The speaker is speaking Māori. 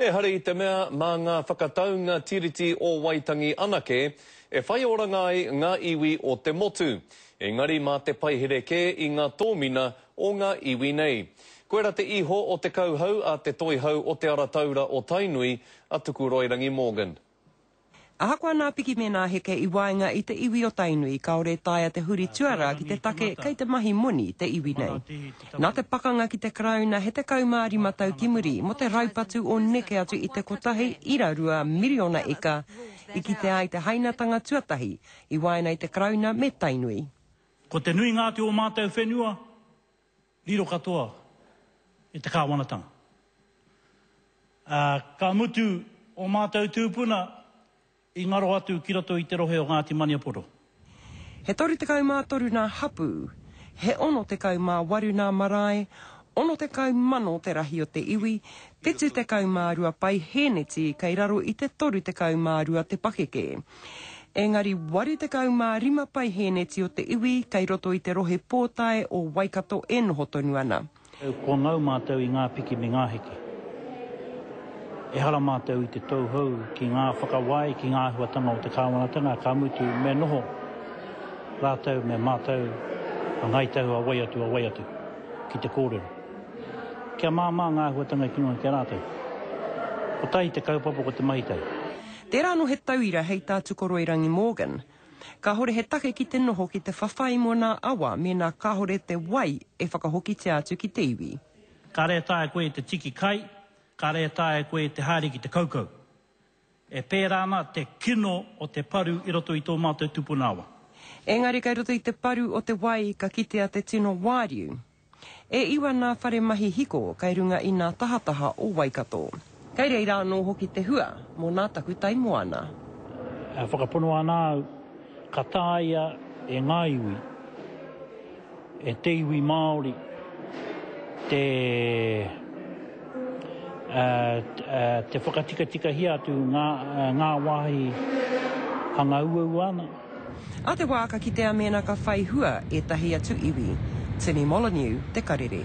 Ehara i te mea mā ngā whakataunga Tiriti o Waitangi anake e whai oranga ai ngā iwi o te motu, engari mā te paihere kē i ngā tōmina o ngā iwi nei. Koirā te iho o te kauhau a Te Toihau o Te Ara Taura o Tainui, a Tukuroirangi Morgan. Ahakoa nā piki me nā heke i waenga i te iwi o Tainui kāore e taea te huri tuarā ki te take kei te mahi moni te iwi nei. Nā te pakanga ki te Karauna he 15 tau ki muri mō te raupatu o neke atu i te kotahi ira rua miriona ika i kitea ai te hainatanga tuatahi i waenai te Karauna me Tainui. Ko te nuinga atu o mātou whenua, Riro katoa e te Kāwanatanga. Ā, ka mutu ō mātou tūpuna i ngaro atu ki roto i te rohe o Ngāti Maniapoto. He 33 nā hapū, he 68 nā marae, 60 mano te rahi o te iwi, 72 paihēneti kei raro i te 32 te pakeke. Engari 85 paihēneti o te iwi kei roto i te Rohe Pōtae o Waikato e noho tonu ana. Kua ngau mātou i ngā piki me ngā heke. Ehara mātou i te tauhou ki ngā whakawai, ki ngā āhuatanga o te kāwanatanga, ka mutu me noho rātou me mātou a Ngāi Tahu a wai atu, a wai atu, ki te kōrero. Kia māmā ngā āhuatanga i tino ake rātou. Kotahi te kaupapa ko te mahi tahi. Tērā anō he tauira hei tā Tukoroirangi Morgan, Kāhore he take ki te noho ki te whawhai mō nā awa mēnā kāhore te wai e whakahokitia atu ki te iwi. Kāre e taea koe te tiki kai, kāre e taea koe te haere ki te kaukau. E pērā ana te kino o te paru i roto i tō mātou tūpuna awa. Engari kei roto i te paru o te wai ka kitea te tino wāriu. E iwa nā whare mahi hiko kai runga i nā tahataha o Waikato. Kai reira anō hoki te hua mō nā taku tai moana. E whakapono ana au, ka tāia e ngā iwi, e te iwi Māori, te, te whakatikatikahia atu ngā, ngā wāhi hanga uaua ana. A te wā ka kitea mēnā ka whai hua ētahi atu iwi. Timi Molyneux, Te Karere.